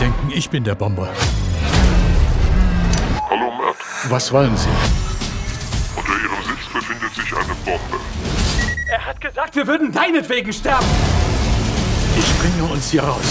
denken, ich bin der Bomber. Hallo Matt, Was wollen Sie? unter Ihrem Sitz befindet sich eine Bombe. Er hat gesagt, wir würden deinetwegen sterben. Ich bringe uns hier raus.